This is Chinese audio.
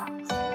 啊